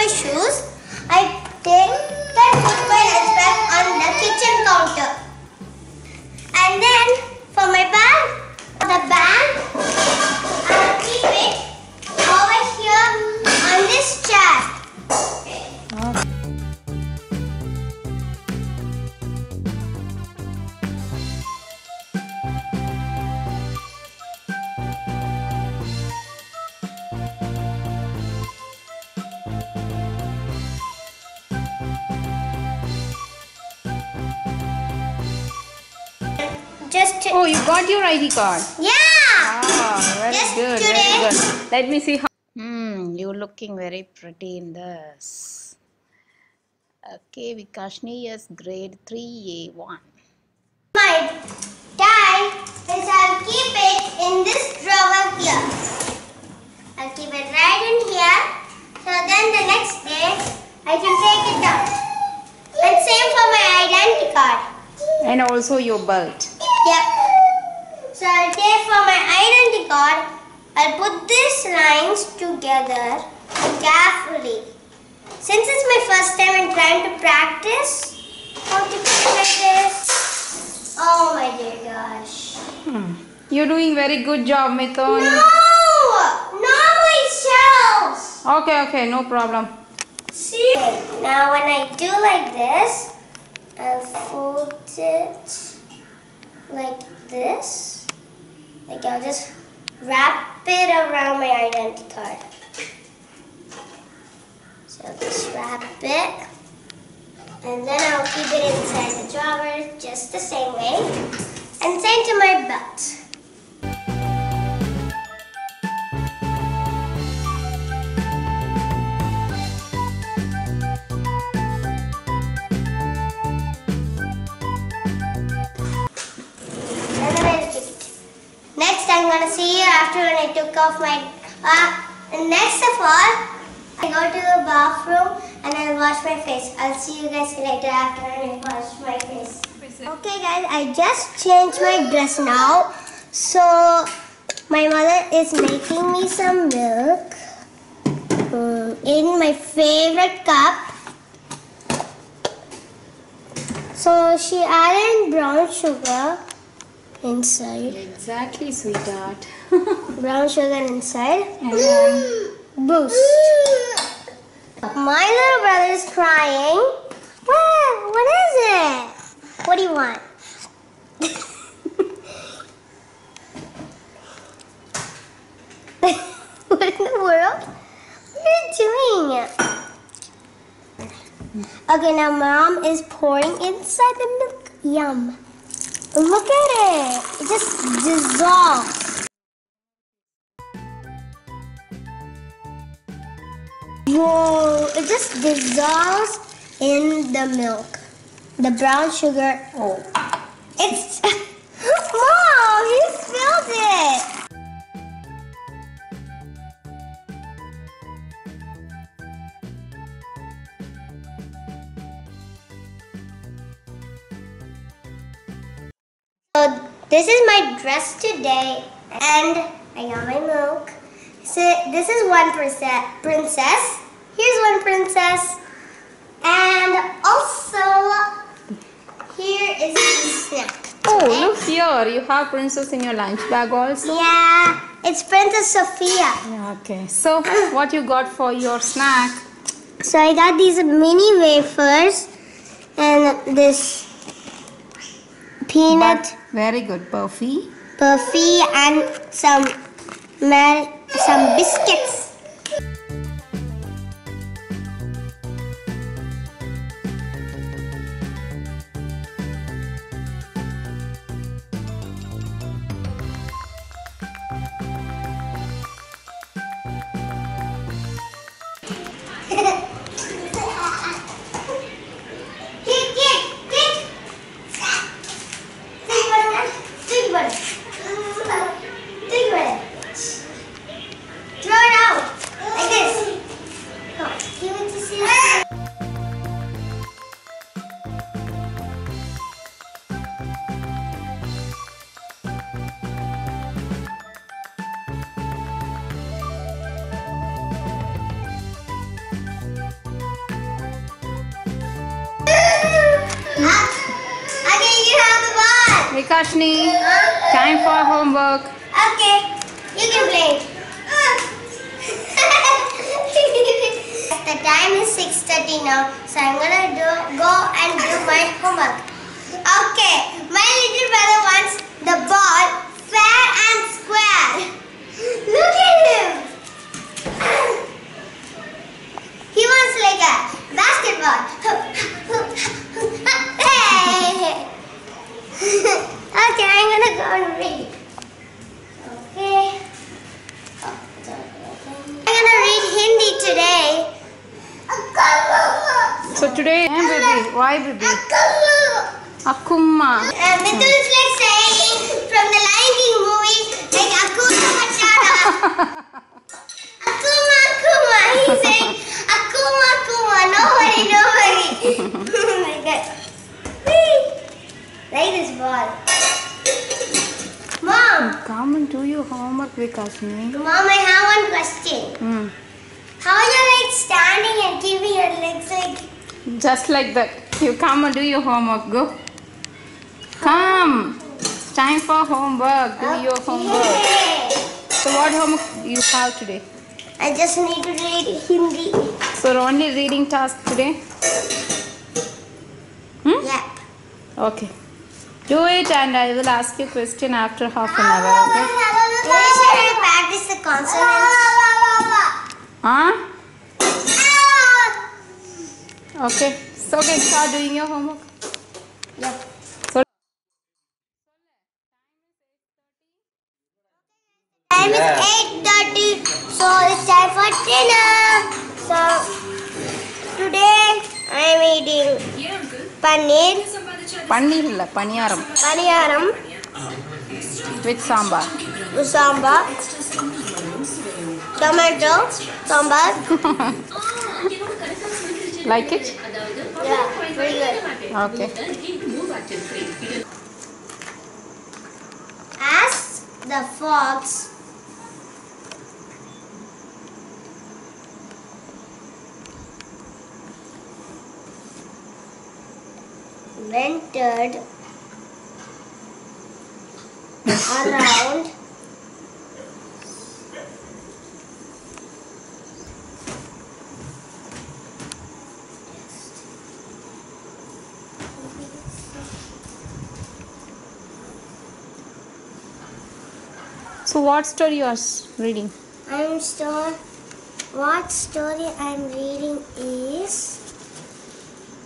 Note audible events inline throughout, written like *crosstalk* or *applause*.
my shoes. Oh, you got your ID card. yeah. Ah, very Just good, today. very good. Let me see how. Hmm, you're looking very pretty in this. Okay, Vikashini, yes, grade 3A1. My tie is I'll keep it in this drawer here. I'll keep it right in here. So then the next day I can take it out. And same for my identity card. And also your belt. So I'll take for my identity card. I'll put these lines together carefully. Since it's my first time I'm trying to practice how to put like this. Oh my dear gosh. Hmm. You're doing very good job, Mithun. No! Not my shells! Okay, okay, no problem. See? Now when I do like this, I'll fold it like this. Like I'll just wrap it around my identity card. So I'll just wrap it. And then I'll keep it inside the drawer just the same way. And same to my belt. After when I took off my. Uh, next of all, I go to the bathroom and I'll wash my face. I'll see you guys later after I wash my face. Okay, guys, I just changed my dress now. So, my mother is making me some milk mm, in my favorite cup. So, she added brown sugar inside. Exactly, sweetheart. *laughs* Brown sugar inside. and then, Boost. My little brother is crying. What? What is it? What do you want? *laughs* what in the world? What are you doing? Okay, now mom is pouring inside the milk. Yum. Look at it. It just dissolves. Whoa, it just dissolves in the milk. The brown sugar. Oh. It's. *laughs* So, this is my dress today, and I got my milk. So, this is one princess. princess. Here's one princess. And also, here is the snack. oh, look here. You have princess in your lunch bag also. Yeah, it's Princess Sofia. Yeah, okay. So, *clears throat* what you got for your snack? So I got these mini wafers and this peanut But very good, Puffy. puffy and some some biscuits. Vikashini, time for homework. Okay, you can play. *laughs* the time is 6.30 now, so I'm gonna do, go and do my homework. is already. Okay. I'm gonna read Hindi today. So today, hey, baby. Why, baby? Akuma. Uh, Mithun is like saying from the Lion King movie, like Akuma. Mom, I have one question. Hmm. How are you like standing and keeping your legs like? Just like that. You come and do your homework. Go. Come. It's time for homework. Do your homework. So what homework you have today? I just need to read Hindi. So only reading task today? Hmm? Yeah. Okay. Do it and I will ask you a question after half an hour. Okay? Maybe should I practice the consonants? Huh? Okay. So okay, start doing your homework. Yep. So Time is 8.30, so it's time for dinner. So, today I am eating paneer, பன்னீர் இல்ல பணியாரம் paniyaram, with sambar. sambar, tomato, sambar. like it? Yeah, pretty good. Okay. As the fox ventured around So what story you are reading? I'm store what story I'm reading is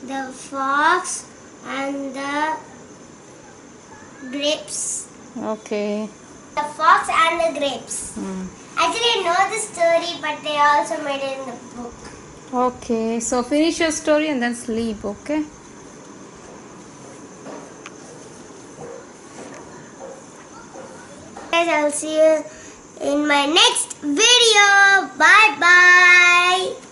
the fox and the grapes. Okay. The fox and the grapes. Hmm. Actually, I know the story, but they also made it in the book. Okay. So finish your story and then sleep. Okay. Guys, I'll see you in my next video. Bye bye.